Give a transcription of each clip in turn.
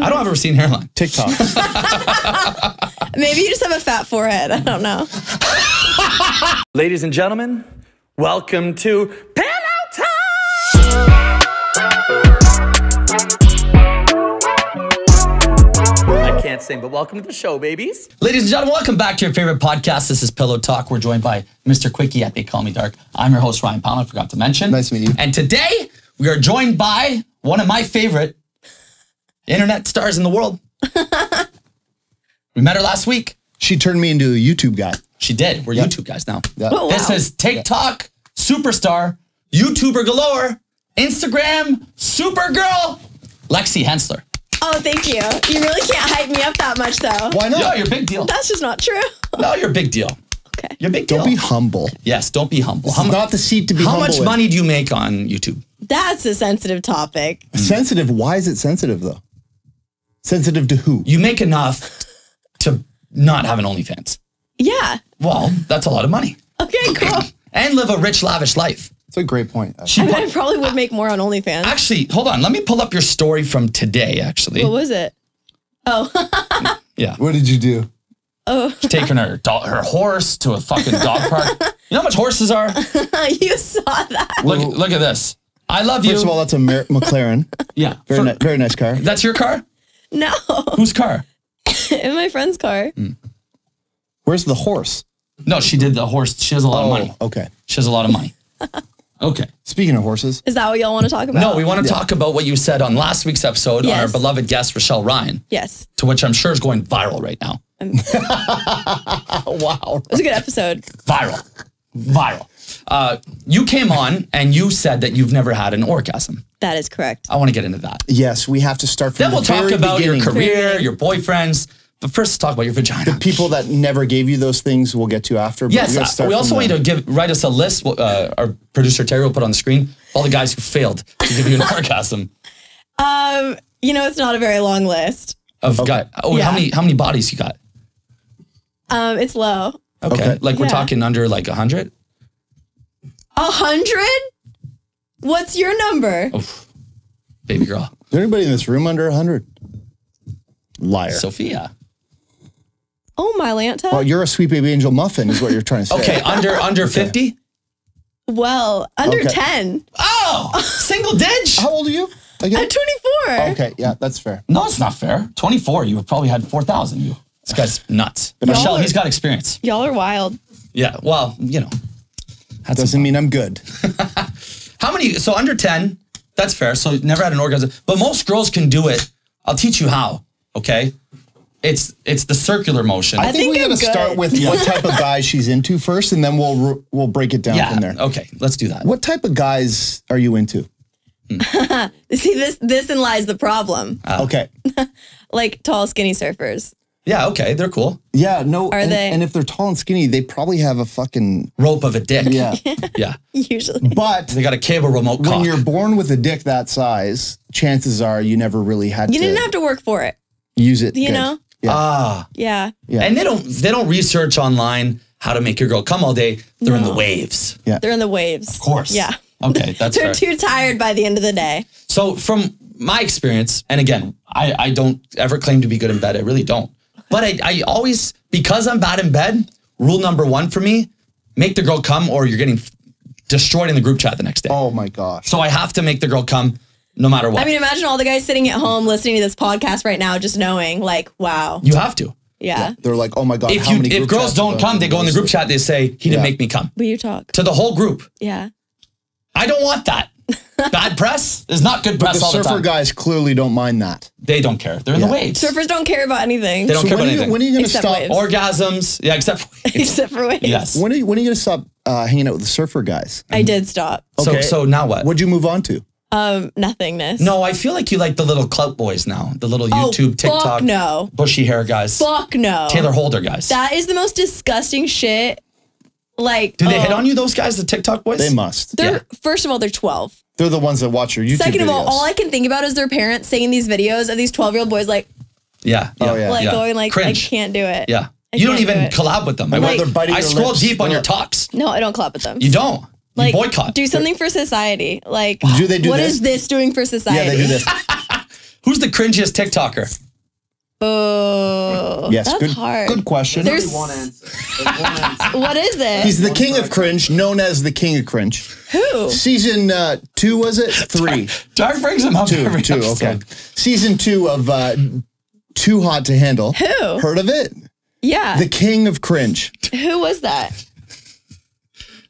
I don't have a receding hairline. TikTok. Maybe you just have a fat forehead. I don't know. Ladies and gentlemen, welcome to Pillow Talk. I can't sing, but welcome to the show, babies. Ladies and gentlemen, welcome back to your favorite podcast. This is Pillow Talk. We're joined by Mr. Quickie at They Call Me Dark. I'm your host, Ryan Pownall. I forgot to mention. Nice to meet you. And today, we are joined by one of my favorite internet stars in the world. we met her last week. she turned me into a YouTube guy. She did. We're Yep. YouTube guys now. Yeah. Oh, This is TikTok superstar, YouTuber galore, Instagram supergirl, Lexi Hensler. Oh, thank you. You really can't hype me up that much, though. Why not? No, you're a big deal. That's just not true. No, you're a big deal. Okay. You're a big deal. Don't be humble. yes, don't be humble. How, It's mu- not the seat to be how humble much in. money do you make on YouTube? That's a sensitive topic. Sensitive. Why is it sensitive though? Sensitive to who? You make enough to not have an OnlyFans. Yeah. Well, that's a lot of money. Okay, cool. And live a rich, lavish life. It's a great point. She I, mean, put- I probably would make more on OnlyFans. actually, hold on. Let me pull up your story from today, actually. what was it? Oh, Yeah. What did you do? Oh. She's taking her, do- her horse to a fucking dog park. You know how much horses are? you saw that. Look, look at this. I love you. First of all, that's a Mer- McLaren. yeah. Very, For- ni- very nice car. that's your car? No, Whose car? in my friend's car. Hmm. Where's the horse? No, she did the horse. She has a lot of money. Oh, okay. She has a lot of money. Okay. Speaking of horses, Is that what y'all want to talk about? No, we want to talk about what you said on last week's episode on our beloved guest, Rochelle Ryan, Yes. to which I'm sure is going viral right now. wow. It was a good episode. Viral. Viral. Uh, you came on and you said that you've never had an orgasm. That is correct. I want to get into that. Yes, we have to start from Then the we'll talk about beginning. your career, your boyfriends. But first, talk about your vagina. The people that never gave you those things, we'll get to after. but Yes, we, uh, we also want you to give write us a list. Uh, our producer Terry will put on the screen all the guys who failed to give you an orgasm. Um, you know, it's not a very long list. Of guys. oh, Yeah. how many how many bodies you got? Um, it's low. Okay, Okay. like we're Yeah. talking under like a hundred. A hundred? What's your number? Baby girl, Is there anybody in this room under a 100? Liar. Sophia. Oh, my Lanta. well, you're a sweet baby angel muffin, is what you're trying to say. Okay, under under fifty. well, under Okay. 10. Oh, single dig. How old are you? Again? I'm 24. Okay, yeah, that's fair. No, it's not fair. Twenty four. You probably had four thousand. You. This guy's nuts. Y'all Michelle, are- he's got experience. Y'all are wild. Yeah. Well, you know. Had some Doesn't mean I'm good. How many? So under 10, that's fair. So never had an orgasm. But most girls can do it. I'll teach you how. Okay. It's it's the circular motion. I, think, think we I'm got to good. start with what type of guy she's into first, and then we'll we'll break it down yeah. from there. Okay. Let's do that. What type of guys are you into? See, this this in lies the problem. Uh, okay. Like tall, skinny surfers. Yeah. Okay. They're cool. Yeah, no. Are and, they? and if they're tall and skinny, they probably have a fucking Rope of a dick. yeah. Yeah. Usually. but They got a cable remote when cock. you're born with a dick that size, chances are you never really had You to didn't have to work for it. use it. You good. know? Yeah. ah. Yeah. Yeah. And they don't they don't research online how to make your girl come all day. They're in the waves. Yeah. They're in the waves. Of course. Yeah. Okay. That's They're fair. too tired by the end of the day. So from my experience, and again, I, I don't ever claim to be good in bed. I really don't. But I, I always, because I'm bad in bed, rule number one for me, make the girl come or you're getting destroyed in the group chat the next day. oh my gosh. So I have to make the girl come no matter what. I mean, imagine all the guys sitting at home listening to this podcast right now, just knowing, like, wow. you have to. Yeah. They're like, oh my god. If how you many if group girls don't come, they go in the group chat, they say, he didn't make me come. Will you talk? To the whole group. Yeah. I don't want that. Bad press is not good press all the surfer time. guys clearly don't mind that. They don't care. They're in the waves. Surfers don't care about anything They don't So care when about are, you, anything. when are you going to stop? waves. Orgasms. Yeah, except for waves. except for waves. Yes. When are you, when are you going to stop uh, hanging out with the surfer guys? I did stop. So so now what? What'd you move on to? Um, nothingness. No, I feel like you like the little clout boys now, the little Oh, YouTube, fuck TikTok, no. bushy hair guys, Fuck no. Taylor Holder guys. That is the most disgusting shit. Like, Do they hit oh, on you, those guys, the TikTok boys? They must. They're Yeah. first of all, they're twelve. They're the ones that watch your YouTube Second of all, videos. all I can think about is their parents seeing these videos of these twelve year old boys, like, Yeah, yeah, Oh, yeah. like going like, Cringe. I can't do it. Yeah, I you don't can't do even collab with them. I, And went- they're biting I scroll lips, deep on your talks. No, I don't collab with them. You don't. like you boycott. Do something for society. Like, Do they do what this? is this doing for society? yeah, they do this. Who's the cringiest TikToker? Oh, Yes, that's good, hard. good question. There's Only one answer. There's one answer. what is it? He's the king of cringe, known as the king of cringe. Who? Season uh, two was it? Three, Dark brings him up two, every two. Okay. Season two of uh, Too Hot to Handle. Who? Heard of it? Yeah. The king of cringe, Who was that?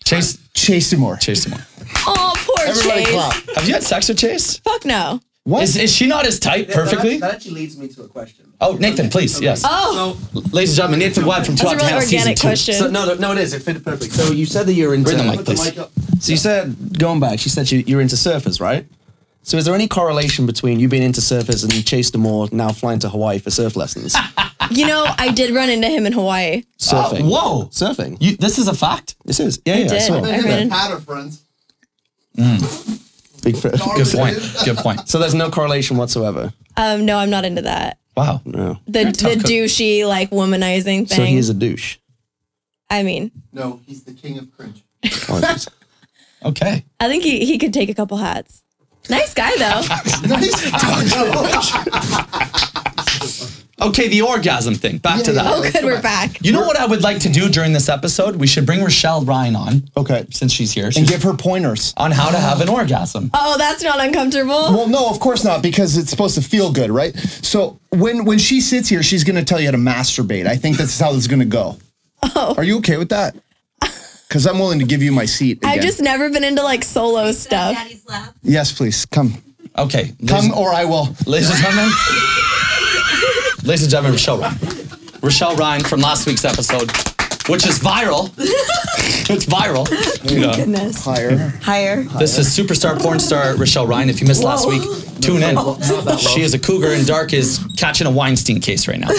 Chase, Chase DeMoor. Chase DeMoor. Oh, poor Everybody Chase. clap. Have you had sex with Chase? Fuck no. What? Is, is she not his type perfectly? That, that actually leads me to a question. Oh, Nathan, please, yes. Oh, Ladies and gentlemen, Nathan Webb from Two that's a Hot to really Handle organic two. question. So, no, no, no, it is. It fit perfect. So you said that you're into. Bring the mic, Put the mic up. So you said going back. She said you, you're into surfers, right? So is there any correlation between you being into surfers and Chase DeMoor now flying to Hawaii for surf lessons? you know, I did run into him in Hawaii. Surfing. Uh, whoa. Surfing. You, this is a fact? This is. Yeah, yeah. I did. saw. I ran in- Patter friends. Big fish. Good point. Good point. So there's no correlation whatsoever. Um, no, I'm not into that. Wow. No. The the tough cook. douchey like womanizing thing. So he is a douche. I mean, No, he's the king of cringe. Okay. I think he, he could take a couple hats. Nice guy though. Okay, the orgasm thing. Back to that. oh, good, we're back. You know what I would like to do during this episode? We should bring Rochelle Ryan on Okay. since she's here And give her pointers. on how to have an orgasm. Oh, that's not uncomfortable. Well, no, of course not, because it's supposed to feel good, right? So when when she sits here, she's going to tell you how to masturbate. I think that's how this is going to go. Oh. Are you okay with that? Because I'm willing to give you my seat. Again. I've just never been into like solo stuff. Daddy's lap. yes, please come, Okay. come, or I will. ladies and gentlemen. Ladies and gentlemen, Rochelle Ryan. Rochelle Ryan from last week's episode, which is viral. it's viral. Yeah. Goodness. Higher. Higher. This is superstar porn star Rochelle Ryan. If you missed last week, tune in. She is a cougar, and Dark is catching a Weinstein case right now.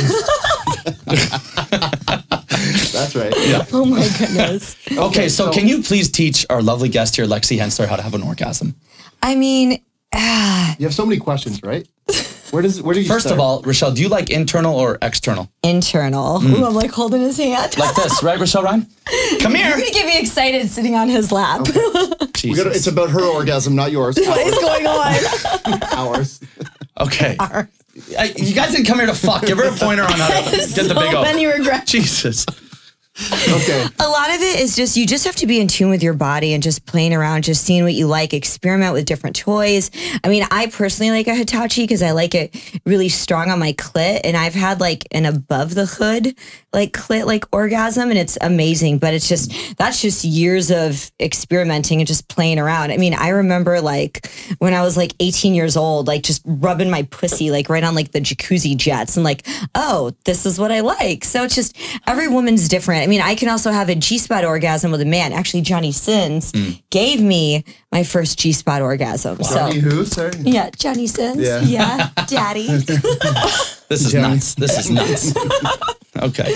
That's right. Yeah. Oh my goodness. Okay, so can you please teach our lovely guest here, Lexi Hensler, how to have an orgasm? I mean, ah, You have so many questions, right? Where does where do you First start? of all, Rochelle, do you like internal or external? internal. Hmm. Ooh, I'm like holding his hand. Like this, right, Rochelle Ryan? Come here. You're gonna get me excited sitting on his lap. we gotta, Jesus. it's about her orgasm, not yours. What is going on? Ours. Okay. I- you guys didn't come here to fuck. Give her a pointer on how to get the so big O. many regrets. Jesus. Okay. A lot of it is just you just have to be in tune with your body and just playing around, just seeing what you like, experiment with different toys. I mean, I personally like a Hitachi because I like it really strong on my clit, and I've had like an above the hood like clit like orgasm, and it's amazing. But it's just that's just years of experimenting and just playing around. I mean, I remember like when I was like 18 years old, like just rubbing my pussy like right on like the jacuzzi jets, and like, oh, this is what I like. So it's just every woman's different. I mean, I can also have a G spot orgasm with a man. Actually, Johnny Sins hmm. gave me my first G spot orgasm. Johnny So. who? Sorry. Yeah, Johnny Sins. Yeah. Yeah, daddy. This is Johnny. nuts. This is nuts. Okay.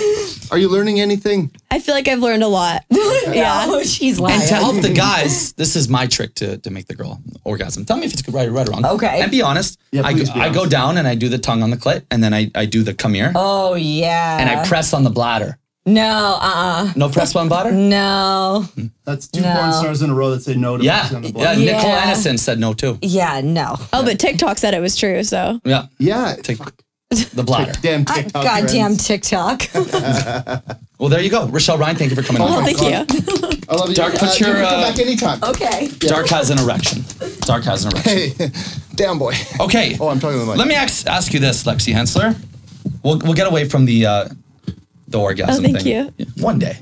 Are you learning anything? I feel like I've learned a lot. yeah. oh, she's lying. And to help the guys, this is my trick to, to make the girl orgasm. Tell me if it's right, right or wrong. Okay. And be honest. Yeah, I, please be I go down and I do the tongue on the clit, and then I, I do the come here, oh yeah. and I press on the bladder. no, uh, uh No press on bladder? no, That's two No. porn stars in a row that say no to Yeah. pussy on the Yeah. block. Nicole Yeah. Aniston said no too. yeah, no. Oh, but TikTok said it was true. So Yeah. Yeah. Take the bladder. Damn I- TikTok. goddamn trends. TikTok. Well, there you go. Rochelle Ryan, thank you for coming well, on. thank you. I love you. Dark, put Uh, you your, can come uh, back anytime. okay. Dark has an erection. Dark has an erection. Hey, damn boy. Okay. Oh, I'm talking to the mic. Let me ask, ask you this, Lexi Hensler. We'll, we'll get away from the uh, the orgasm Oh, thank thing. you. One day.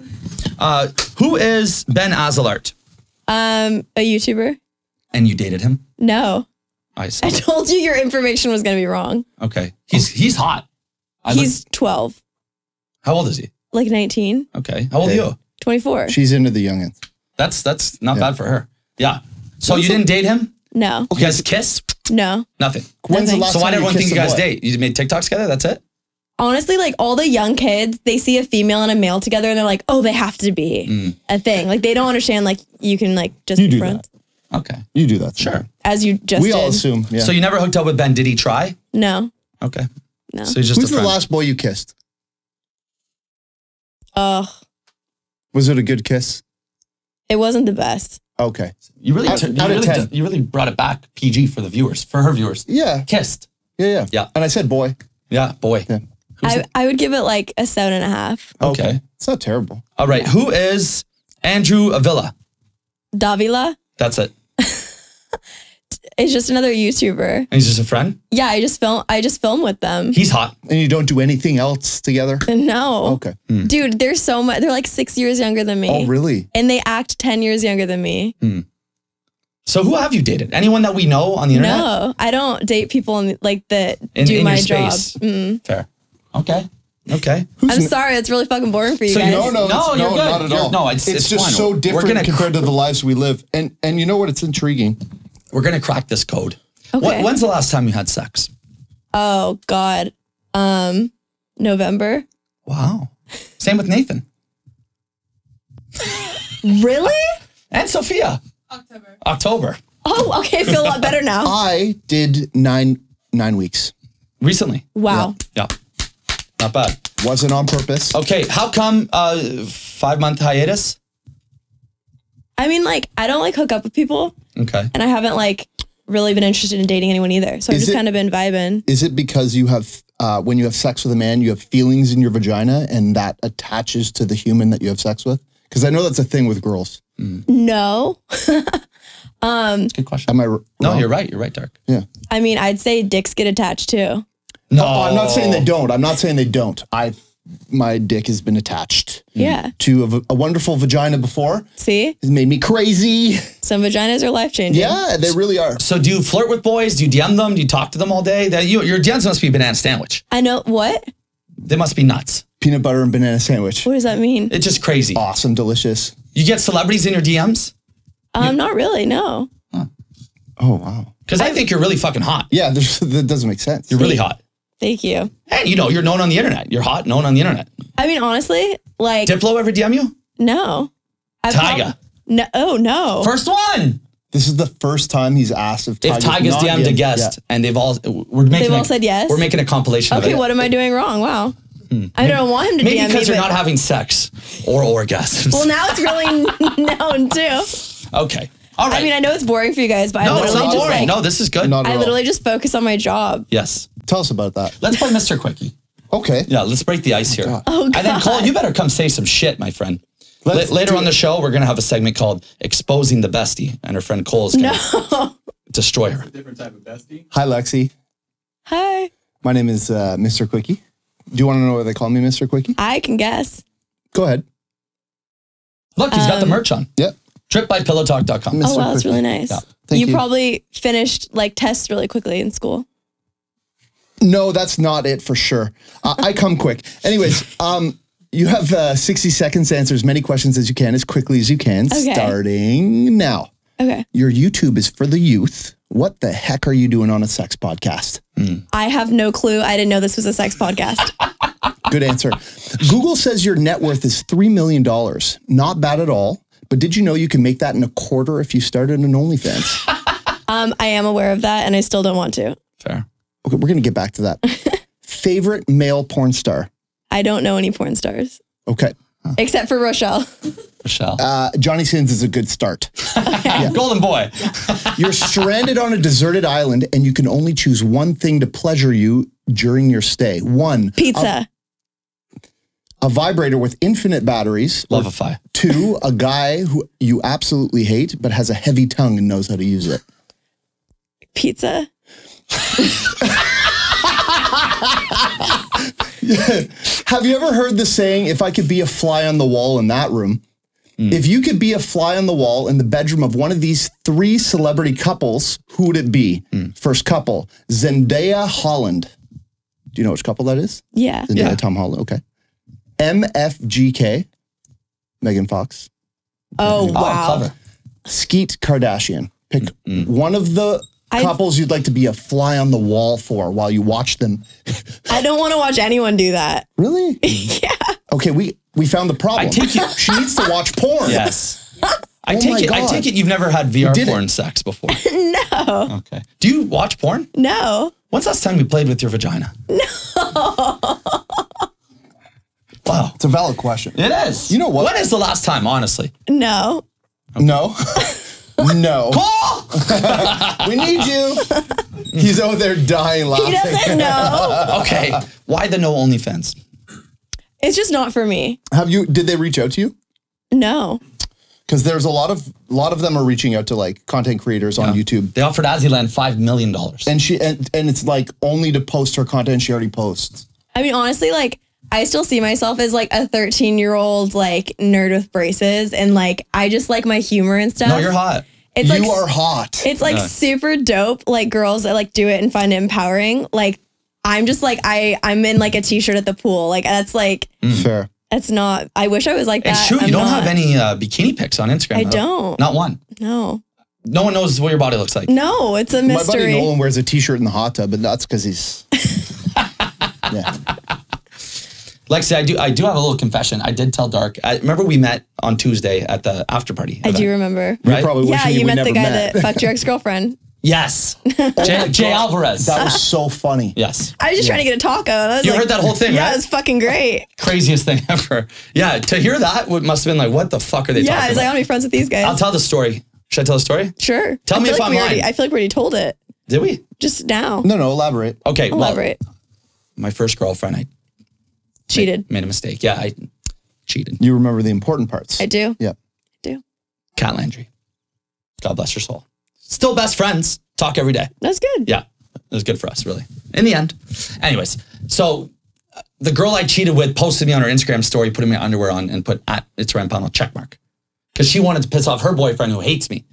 Uh, who is Ben Azelart? Um, a YouTuber? And you dated him? No. I saw. I told you your information was going to be wrong. Okay. He's he's hot. I look- He's 12, how old is he? like 19, Okay. How old Hey. are you? 24. She's into the youngins. That's that's not Yeah. bad for her. Yeah. So you didn't date him? No, You guys kiss? no. Nothing. When's the Nothing. last So why time did everyone you think you kissed guys boy? date? You made TikToks together? That's it? Honestly, like all the young kids, they see a female and a male together and they're like, oh, they have to be mm. a thing. Like they don't understand, like, you can, like, just You be do friends. Okay. You do that. Sure. As you just We did. all assume. Yeah. So you never hooked up with Ben. Did he try? No. Okay. No. So he's just Who's a the friend. last boy you kissed? Ugh. Was it a good kiss? It wasn't the best. Okay. You really, Out- took- you, out of really 10. you really brought it back PG for the viewers, for her viewers. Yeah. Kissed. Yeah, yeah. Yeah. And I said boy. Yeah, boy. Yeah. I, I would give it like a seven and a half. Okay. It's not terrible. All right. Who is Andrew Avila? Davila That's it. is just another YouTuber. He's just a friend. Yeah, I just film. I just film with them. He's hot. And you don't do anything else together? No. Okay. Dude, they're so much. They're like six years younger than me. Oh, really? And they act ten years younger than me. So who have you dated? Anyone that we know on the internet? No, I don't date people in, like that In, do in my your job. Mm. Fair. Okay. Okay. I'm sorry, it's really fucking boring for you So guys. No, no, No, it's- you're no, good. not at You're- all. no, it's- it's just fine. so different gonna compared to the lives we live. And and you know what? It's intriguing. We're gonna crack this code. Okay. What, when's the last time you had sex? Oh God. Um, November. Wow. Same with Nathan Really? and Sophia. October. October. Oh, okay. I feel a lot better now. I did nine nine weeks. Recently. Wow. Yeah. Not bad. Wasn't on purpose. Okay. How come uh, five month hiatus? I mean, like, I don't like hook up with people, Okay. and I haven't like really been interested in dating anyone either. So I've Is just it- kind of been vibing. Is it because you have uh, when you have sex with a man, you have feelings in your vagina, and that attaches to the human that you have sex with? Because I know that's a thing with girls. No, um Good question. Am I? r- No, wrong? you're right. You're right, Dark. Yeah. I mean, I'd say dicks get attached too. No, Oh, I'm not saying they don't. I'm not saying they don't. I, my dick has been attached Yeah. to a wonderful vagina before. See, It's made me crazy. some vaginas are life changing. Yeah, they really are. So do you flirt with boys? Do you DM them? Do you talk to them all day? That you, your DMs must be banana sandwich. I know what. They must be nuts. Peanut butter and banana sandwich. What does that mean? It's just crazy. Awesome, delicious. You get celebrities in your DMs Um, not really. No. Oh wow. because I think you're really fucking hot. Yeah, that doesn't make sense. You're really hot. Thank you. Hey, you know, you're known on the internet. You're hot, known on the internet. I mean, honestly, like, Diplo ever DM you? no. I've Tyga. No. Oh no. First one. This is the first time he's asked if If Tyga's Tyga's DM'd a yet- guest and they've all we're making They've a- all said yes? We're making a compilation okay, of it. what am I doing wrong? Wow. Hmm. I don't want him to Maybe DM me. because you're but- not having sex or orgasms. well, now it's really known too. okay. All right. I mean, I know it's boring for you guys, but I no, it's literally not just boring. like, no, this is good. Not at I all. literally just focus on my job. yes. Tell us about that. Let's play Mr. Quickie. Okay. Yeah, let's break the ice here. God. Oh, And then God. Cole, you better come say some shit, my friend. La- Let's later on the show, we're gonna have a segment called "Exposing the Bestie," and her friend Cole is gonna No. destroy her. Different type of bestie. Hi, Lexi. Hi. My name is uh, Mr. Quickie. Do you want to know why they call me Mr. Quickie? I can guess. Go ahead. Look, he's got the Um, merch on. Yep. Tripbypillowtalk.com. Mr. Oh wow, that's really nice. Yeah. Thank you, you. probably finished like tests really quickly in school. No, that's not it for sure. Uh, I come quick. Anyways, um, you have uh, 60 seconds to answer as many questions as you can, as quickly as you can, Okay. starting now. Okay. Your YouTube is for the youth. What the heck are you doing on a sex podcast? I have no clue. I didn't know this was a sex podcast. Good answer. Google says your net worth is $3 million. Not bad at all. But did you know you can make that in a quarter if you started an OnlyFans? Um, I am aware of that, and I still don't want to. Fair. Okay, we're going to get back to that. Favorite male porn star? I don't know any porn stars Okay. except for Rochelle. Michelle. Uh, Johnny Sins is a good start. Golden boy. You're stranded on a deserted island and you can only choose one thing to pleasure you during your stay. One, Pizza. a vibrator with infinite batteries. Or Lovify. Two, a guy who you absolutely hate but has a heavy tongue and knows how to use it. Pizza. Have you ever heard the saying, if I could be a fly on the wall in that room? Hmm. If you could be a fly on the wall in the bedroom of one of these three celebrity couples, who would it be? Hmm. First couple, Zendaya Holland. Do you know which couple that is? Yeah. Zendaya Yeah. Tom Holland. Okay. MFGK, Megan Fox. Oh Oh, wow. clever. Skeet Kardashian. Pick mm, mm, mm. one of the I- couples you'd like to be a fly on the wall for while you watch them. I don't want to watch anyone do that. Really? yeah. Okay, we we found the problem. I take you- she needs to watch porn. Yes. I Oh take it. I God. take it. You've never had VR did it. porn sex before. No. Okay. Do you watch porn? No. When's the last time you played with your vagina? No. wow. It's a valid question. It is. You know what? When is the last time, honestly? No. No. no. Cole! we need you. He's out there dying laughing. He doesn't know. Okay. Why the no only OnlyFans? It's just not for me. Have you? Did they reach out to you? No. Because there's a lot of a lot of them are reaching out to like content creators on YouTube, They offered Azzyland $5 million. and she and, and it's like only to post her content she already posts. I mean, honestly, like I still see myself as like a 13 year old like nerd with braces, and like I just like my humor and stuff. no, you're hot. It's you like are hot. it's like super dope. Like girls that like do it and find it empowering. Like I'm just like I I'm in like a t-shirt at the pool. Like that's like Fair. that's not. I wish I was like that. It's true. I'm you don't not. have any uh, bikini pics on Instagram. I though. don't. Not one. No, No one knows what your body looks like. no, it's a mystery. My buddy mystery. Nolan wears a t-shirt in the hot tub, but that's because he's. yeah. Lexi, I do I do have a little confession. I did tell Dark. I remember we met on Tuesday at the after party. I event, do remember. Right? Probably Yeah, wishing you we met the guy met. that fucked your ex girlfriend. Yes. Jay, Jay Alvarez. That was so funny. yes. I was just trying to get a taco. And I was You like, heard that whole thing, Yeah, right? it was fucking great. Craziest thing ever. Yeah. To hear that would must have been like, what the fuck are they Yeah, I was like, I about? want to be friends with these guys. I'll tell the story. Should I tell the story? sure. Tell I me if like I'm already, lying. I feel like we already told it Did we? just now. No, no, elaborate. Okay. Well, Elaborate. my first girlfriend, I Cheated. made a mistake. Yeah, I cheated. You remember the important parts. I do. Yeah. do. Cat Landry. God bless her soul. Still best friends. Talk every day. That's good. Yeah, it was good for us, really. In the end. Anyways, so uh, the girl I cheated with posted me on her Instagram story, putting my underwear on, and put at it's Ryan Pownall check mark. Because she wanted to piss off her boyfriend who hates me.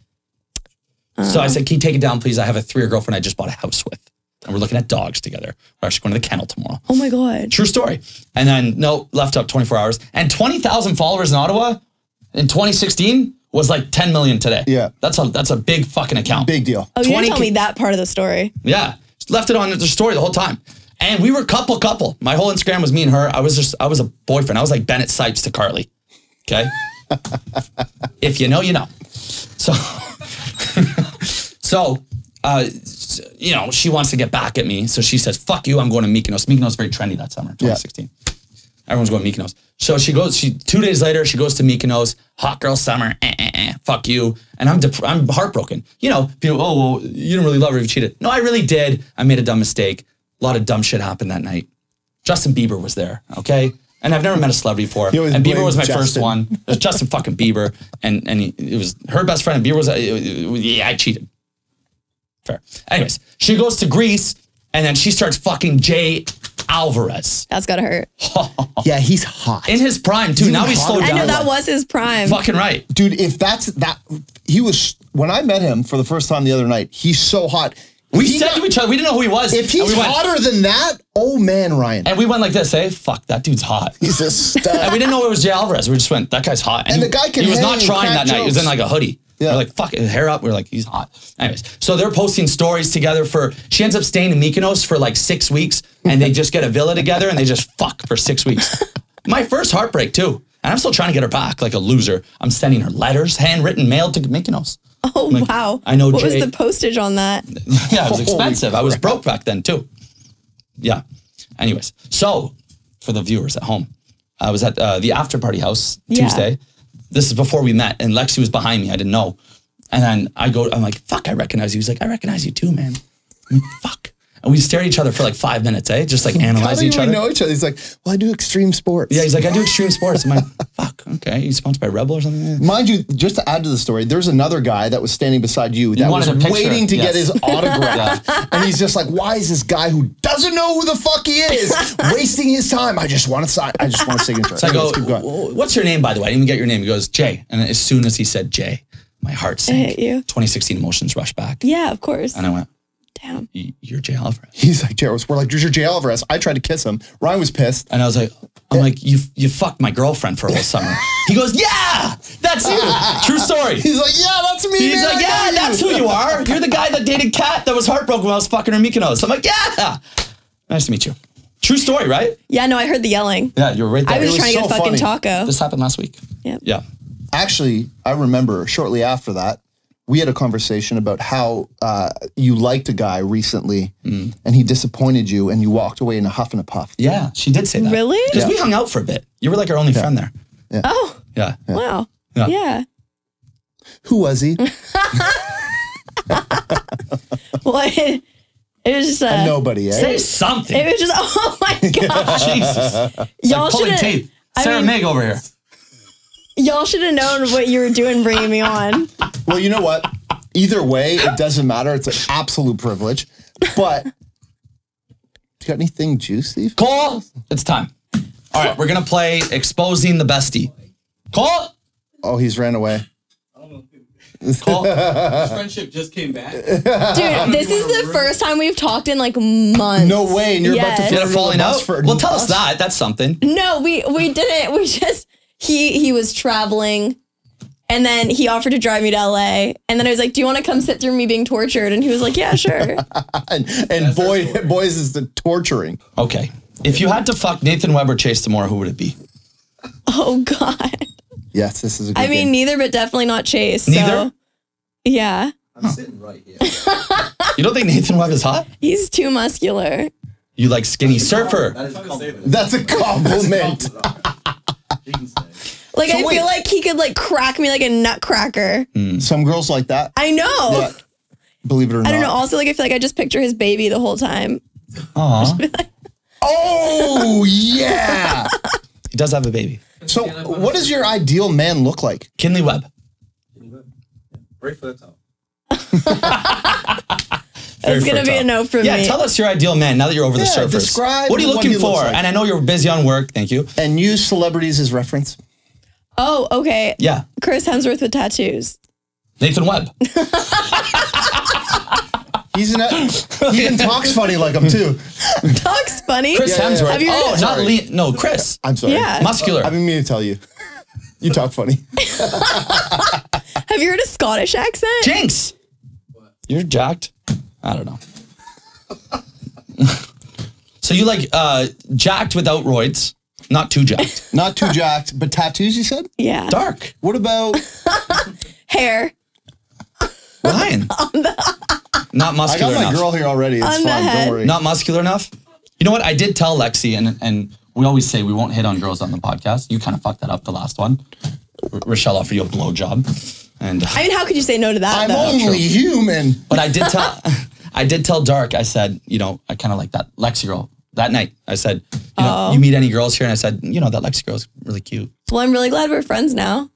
So I said, Can you take it down, please? I have a three year girlfriend I just bought a house with. And we're looking at dogs together. We're actually going to the kennel tomorrow. Oh my god. True story. And then, no, left up 24 hours. And 20,000 followers in Ottawa in 2016 was like 10 million today. Yeah. That's a, that's a big fucking account. Big deal. Oh, you 20 didn't tell me that part of the story. Yeah. Just left it on the story the whole time. And we were couple couple. My whole Instagram was me and her. I was just I was a boyfriend. I was like Bennett Sipes to Carly. Okay? if you know, you know. So so uh you know, she wants to get back at me. So she says, fuck you, I'm going to Mykonos. Mykonos is very trendy that summer, 2016. Everyone's going to Mykonos. So she goes, she two days later, she goes to Mykonos, hot girl summer, eh, eh, eh, fuck you. And I'm I'm heartbroken. You know, people, oh, well, you didn't really love her you cheated. No, I really did. I made a dumb mistake. A lot of dumb shit happened that night. Justin Bieber was there, okay? And I've never met a celebrity before. And Bieber was my blames first one. It was Justin fucking Bieber. And and he, it was her best friend. And Bieber was, uh, yeah, I cheated. Fair. Anyways, she goes to Greece and then she starts fucking Jay Alvarez That's gotta hurt. Yeah, he's hot. in his prime too. Now he's hot? slowed I know that was his prime. fucking right. Dude, if that's that, he was, when I met him for the first time the other night, he's so hot. We If he said got- to each other, we didn't know who he was. If he's we went, hotter than that, oh man, Ryan. and we went like this, hey, fuck, that dude's hot. He's a And we didn't know it was Jay Alvarez. We just went, that guy's hot. And he, the guy can He was not trying crack that night. He was in like a hoodie. Yeah. We're like, fuck, his hair up. We're like, he's hot. Anyways, so they're posting stories together for, she ends up staying in Mykonos for like six weeks and they just get a villa together and they just fuck for six weeks. My first heartbreak too. And I'm still trying to get her back like a loser. I'm sending her letters, handwritten, mailed to Mykonos. oh Like, wow. I know What Jay- was the postage on that? Yeah, it was expensive. I was broke back then too. Yeah. Anyways, so for the viewers at home, I was at uh, the after party house Yeah. This is before we met, and Lexi was behind me. I didn't know. And then I go, I'm like, fuck, I recognize you. He's like, I recognize you too, man. I'm like, fuck. And we stare at each other for like five minutes, eh? Just like How analyzing do each we other. know each other? He's like, well, I do extreme sports. Yeah, he's like, I do extreme sports. I'm like, fuck, okay. He's sponsored by Red Bull or something. Mind you, just to add to the story, there's another guy that was standing beside you that was wanted a picture, waiting to get his autograph. And he's just like, why is this guy who doesn't know who the fuck he is wasting his time? I just want to sign. I just want a signature. So I go, Anyways, keep going. What's your name, by the way? I didn't even get your name. He goes, Jay. And as soon as he said Jay, my heart sank. hit you. 2016 emotions rushed back. Yeah, of course. And I went, Damn. "Y- you're Jay Alvarez. He's like, Jared, we're like, you're Jay Alvarez. I tried to kiss him. Ryan was pissed. And I was like, I'm like, you you fucked my girlfriend for a whole summer. He goes, yeah, that's you. True story. He's like, yeah, that's me. He's man. like, yeah, that's who you are. You're the guy that dated Kat that was heartbroken when I was fucking her Mykonos. I'm like, yeah. Nice to meet you. True story, right? Yeah, no, I heard the yelling. Yeah, you were right there. I was was trying to get a fucking funny. taco. this happened last week. Yep. Yeah. Actually, I remember shortly after that, we had a conversation about how uh, you liked a guy recently Mm. and he disappointed you and you walked away in a huff and a puff. Yeah, she did say that. Really? Because we hung out for a bit. You were like our only friend there. Oh, Yeah. wow. Yeah. Yeah. Who was he? Well, it, It was just a, A nobody, eh? Say something. It was just oh my gosh. Jesus. Y'all Like should teeth. I Sarah mean- Mig over here. Y'all should have known what you were doing bringing me on. Well, you know what? Either way, it doesn't matter. It's an absolute privilege. But you got anything juicy? Cole, it's time. All right, we're gonna play exposing the bestie. Cole, Oh, he's ran away. Cole. Friendship just came back. Dude, this is the first time we've talked in like months. No way. And you're about to Yes. put it falling on the bus out? for Well, tell us us? that. That's something. No, we we didn't. We just he he was traveling and then he offered to drive me to LA. And then I was like, Do you want to come sit through me being tortured? And he was like, Yeah, sure. And, and boy, boys is the torturing. Okay. If you had to fuck Nathan Webb or Chase DeMoor, who would it be? oh God. Yes, this is a good I mean, game. neither, but definitely not Chase. Neither? So, yeah. I'm sitting right here. You don't think Nathan Webb is hot? He's too muscular. You like skinny surfer. That is a compliment. That's a compliment. You can say. Like So I wait. feel like he could like crack me like a nutcracker. Mm. Some girls like that. I know. Yeah. Believe it or not. I don't know. Also, like I feel like I just picture his baby the whole time. Aw. Oh, yeah. He does have a baby. so, what does your ideal man look like? Kinley Webb. Very fertile. Very It's gonna be a no for Yeah, me. Yeah, tell us your ideal man now that you're over the Yeah, surface. describe what are you looking for? like. And I know you're busy on work. Thank you. And use celebrities as reference. Oh, okay. Yeah. Chris Hemsworth with tattoos. Nathan Webb. He's in a, he even talks funny like him too. Talks funny. Chris Yeah, yeah, Hemsworth. yeah. Have you oh, heard- not Lee. No, Chris. I'm sorry. Yeah. Muscular. I didn't mean to tell you. You talk funny. Have you heard a Scottish accent? Jinx. You're jacked. I don't know. so you like uh jacked without roids, not too jacked. Not too jacked, but tattoos, you said? Yeah. Dark. What about Hair. Ryan. not muscular I muscular got my enough. girl here already. It's On fine. Don't head. worry. Not muscular enough. You know what? I did tell Lexi, and and we always say we won't hit on girls on the podcast. You kind of fucked that up the last one. R- Rochelle offered you a blowjob, and uh, I mean, how could you say no to that? I'm though? only human. but I did tell I did tell Dark. I said, you know, I kind of like that Lexi girl that night. I said, you know, you oh. meet any girls here, and I said, you know, that Lexi girl's really cute. well, I'm really glad we're friends now.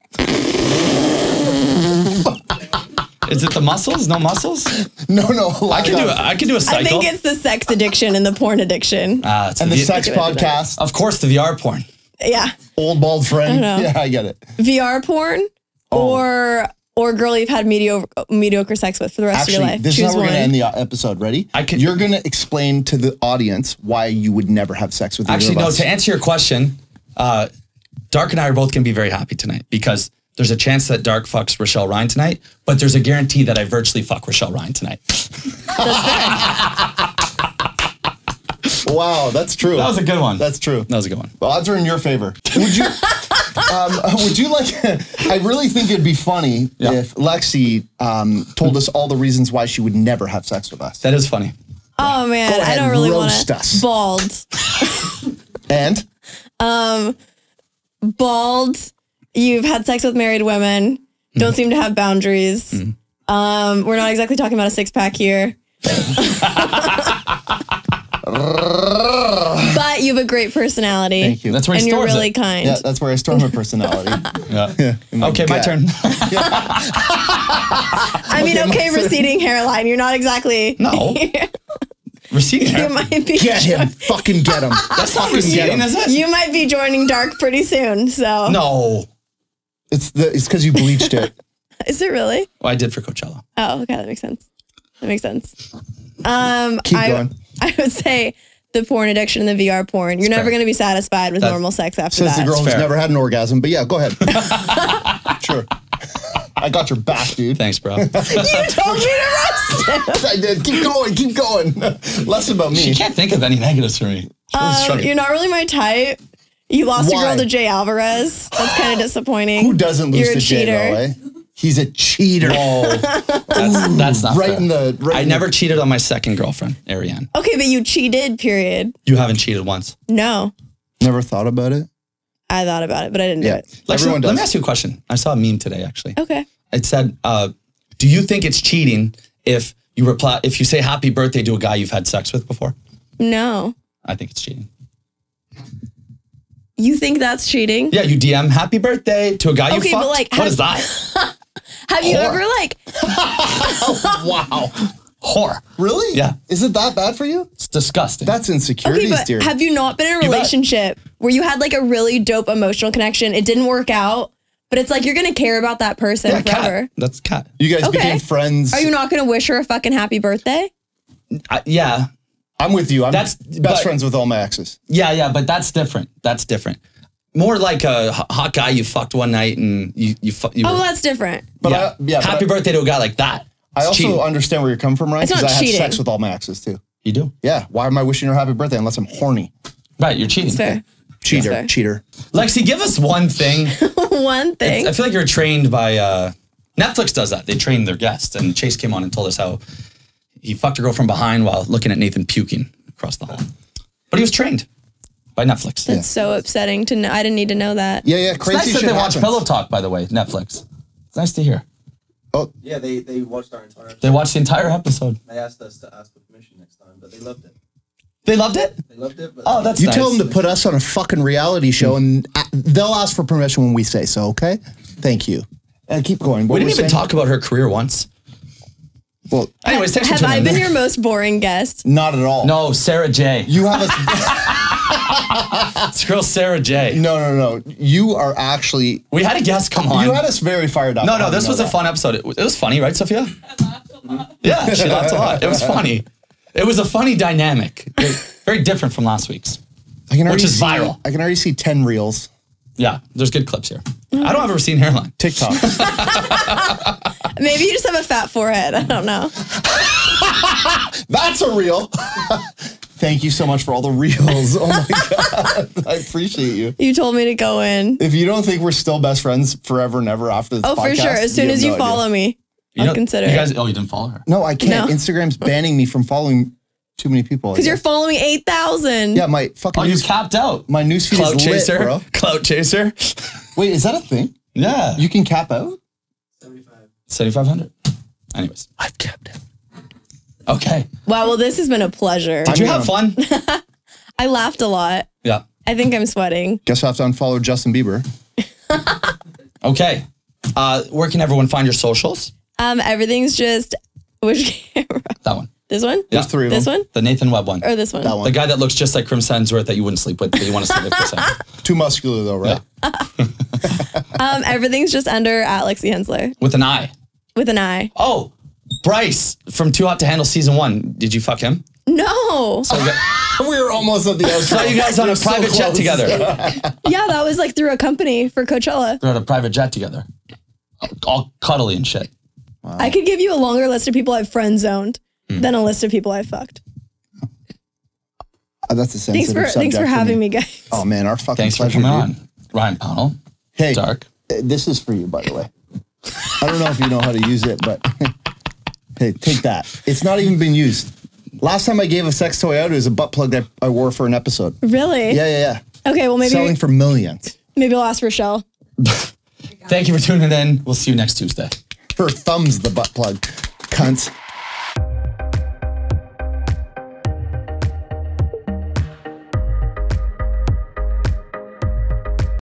Is it the muscles? No muscles? No, no. I can do. I can do a cycle. I think it's the sex addiction and the porn addiction. Ah, it's And the V- sex I do it today. podcast, Of course, the VR porn. yeah. old bald friend. know. Yeah, I get it. VR porn Oh. or or girl you've had mediocre mediocre sex with for the rest of your life. this Choose is how we're one. going to end the uh, episode. Ready? I could- You're going to explain to the audience why you would never have sex with Actually, of no. us. To answer your question, uh, Dark and I are both going to be very happy tonight because there's a chance that Dark fucks Rochelle Ryan tonight, but there's a guarantee that I virtually fuck Rochelle Ryan tonight. wow, that's true. That was a good one. That's true. that was a good one. Odds are in your favor. Would you? um, would you like? I really think it'd be funny Yeah. if Lexi um, told us all the reasons why she would never have sex with us. That is funny. Oh man, Go I don't really want roast us. to. Bald, And Um, bald. You've had sex with married women. Don't seem to have boundaries. Um, we're not exactly talking about a six pack here. But you have a great personality. Thank you. That's where he and you're really it. kind. yeah, that's where I store my personality. Yeah. okay, my gut. turn. I mean, Okay, okay, receding hairline. You're not exactly. No. Receding you might be. Get him, fucking get him. That's not receding, is it? You might be joining dark pretty soon. So No. It's the it's because you bleached it. is it really? Well, I did for Coachella. Oh, okay, that makes sense. That makes sense. Um, Keep I, going. I would say the porn addiction and the VR porn. You're never fair. going to be satisfied with That- normal sex after Says that. the girl who's fair. never had an orgasm. But yeah, go ahead. sure. I got your back, dude. Thanks, bro. you told me to roast I did. Keep going. Keep going. Less about me. she can't think of any negatives for me. She's really Um, struggling. you're not really my type. You lost Why? a girl to Jay Alvarez. That's kind of disappointing. Who doesn't lose You're a to Jay, cheater. though, eh? He's a cheater. Whoa. That's, that's not right fair. in the. Right I in never cheated on my second girlfriend, Ariane. Okay, but you cheated. Period. You haven't cheated once. No, never thought about it. I thought about it, but I didn't Yeah. do it. Lexi, Everyone does. let me ask you a question. I saw a meme today, actually. Okay. It said, uh, "Do you think it's cheating if You reply if you say happy birthday to a guy you've had sex with before. No. I think it's cheating. You think that's cheating? Yeah, you DM happy birthday to a guy you Okay, fucked. but, like, what have- is that? Have you Whore. ever like Wow. Whore. Really? Yeah. Is it that bad for you? It's disgusting. That's Okay, insecurities, but dear. have you not been in a You bet. relationship where you had like a really dope emotional connection? It didn't work out, but it's like you're gonna care about that person yeah, forever. cat. That's cat. you guys Okay. became friends. Are you not gonna wish her a fucking happy birthday? Uh, yeah, I'm with you. I'm That's- best but- friends with all my exes. yeah, yeah, but that's different. That's different. More like a hot guy you fucked one night and you you, fu- you Oh, were- that's different. But yeah. I, yeah, but happy I, birthday to a guy like that. I also cheating. understand where you're coming from, right? It's because not I have cheating. sex with all my exes too. you do Yeah. Why am I wishing her happy birthday unless I'm horny? right. You're cheating. It's fair. Cheater. fair. Cheater. Lexi, give us one thing. One thing. I feel like you're trained by uh, Netflix. Does that? They train their guests, and Chase came on and told us how he fucked a girl from behind while looking at Nathan puking across the hall. But he was trained by Netflix. That's so upsetting to know. I didn't need to know that. Yeah, yeah. It's Crazy nice that shit they watch happens. Pillow Talk, by the way, Netflix. It's nice to hear. Oh, Yeah, they, they watched our entire episode. They watched the entire episode. They asked us to ask for permission next time, but they loved it. They loved it. They loved it, but Oh, that's You nice. tell them to put us on a fucking reality show, and uh, they'll ask for permission when we say so. Okay? Thank you. And keep going. What We didn't were even saying? talk about her career once. Well, Anyways, thanks Have for I tuning been in. your most boring guest? not at all. No, Sarah J. You have a This girl, Sarah J. no, no, no. You are actually. We had a guest come on. You had us very fired up. no, no, this know was a that. fun episode. It, was- it was funny, right, Sophia? Yeah, she laughed a lot. It was funny. It was a funny dynamic. Very different from last week's. I can already which is see, viral. I can already see ten reels. Yeah, there's good clips here. I don't have a receding hairline. TikTok. Maybe you just have a fat forehead. I don't know. That's a reel. Thank you so much for all the reels. Oh my god, I appreciate you. You told me to go in. If you don't think we're still best friends forever and ever after this Oh, for podcast, sure. As soon have as you no idea. follow me, You I'll know- consider You guys, oh, you didn't follow her. No, I can't. No. Instagram's banning me from following too many people. Because you're following 8,000. yeah, my fucking Oh, you news, capped out. my newsfeed Clout is lit, chaser, bro. clout chaser. Wait, is that a thing? Yeah, You can cap out? 75. seventy five hundred. Anyways, I've capped it. Okay. Wow, well, this has been a pleasure. Did you have fun? I laughed a lot. yeah. I think I'm sweating. Guess I have to unfollow Justin Bieber. Okay. Uh, where can everyone find your socials? Um, everything's just which camera? That one. This one? Yeah. There's three of This them. one? The Nathan Webb one. Or this one? That one. The guy that looks just like Crim Hemsworth that you wouldn't sleep with, but you want to sleep with Chris Hemsworth. Too muscular though, right? Um, everything's just under at Lexi Hensler With an I. with an I. Oh, Bryce from Too Hot to Handle season one. Did you fuck him? No. So I we were almost at the outro. saw you guys on We're a so private jet together. yeah, that was like through a company for Coachella. They're on a private jet together. All cuddly and shit. I could give you a longer list of people I've friend zoned Hmm. than a list of people I've fucked. Uh, that's a Thanks sensitive for thanks subject for having me, guys. Oh man, our fucking Thanks for pleasure, coming dude. on. Ryan Pownall. Hey, Dark. uh, this is for you, by the way. I don't know if you know how to use it, but hey, take that. It's not even been used. Last time I gave a sex toy out, it was a butt plug that I wore for an episode. Really? Yeah, yeah, yeah. Okay, well maybe Selling for millions. maybe I'll ask Rochelle. Thank you for tuning in. We'll see you next Tuesday. Her thumb's the butt plug. Cunts.